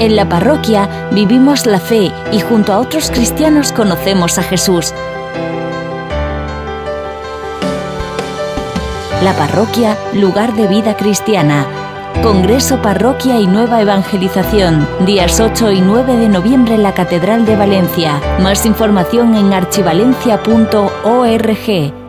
En la parroquia vivimos la fe y junto a otros cristianos conocemos a Jesús. La parroquia, lugar de vida cristiana. Congreso, Parroquia y Nueva Evangelización, días 8 y 9 de noviembre en la Catedral de Valencia. Más información en archivalencia.org.